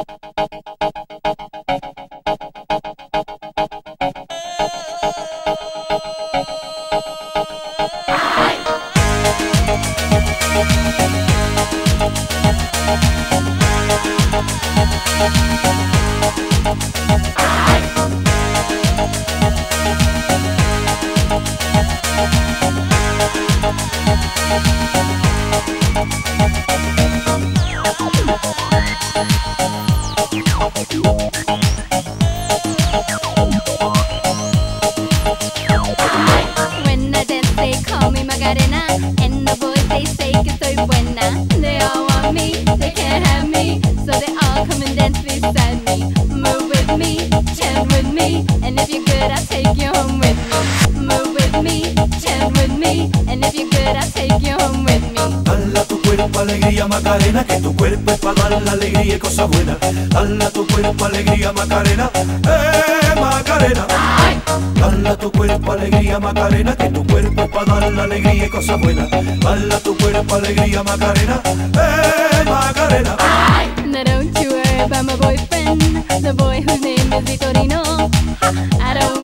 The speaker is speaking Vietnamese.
When Macarena. And the boys, they say que soy buena. They all want me, they can't have me. So they all come and dance beside me. Move with me, chant with me. And if you're good, I'll take you home with me. Move with me, chant with me. And if you're good, I'll take you home with me. Dala tu cuerpo alegría Macarena, que tu cuerpo es para dar la alegría y cosas buenas. Dala tu cuerpo alegría Macarena, eh Macarena. Dala tu cuerpo alegría Macarena, que tu cuerpo para dar la alegría y cosas buenas. Dala tu cuerpo alegría Macarena, eh Macarena. Now don't you worry about my boyfriend, the boy whose name is Vitorino. I don't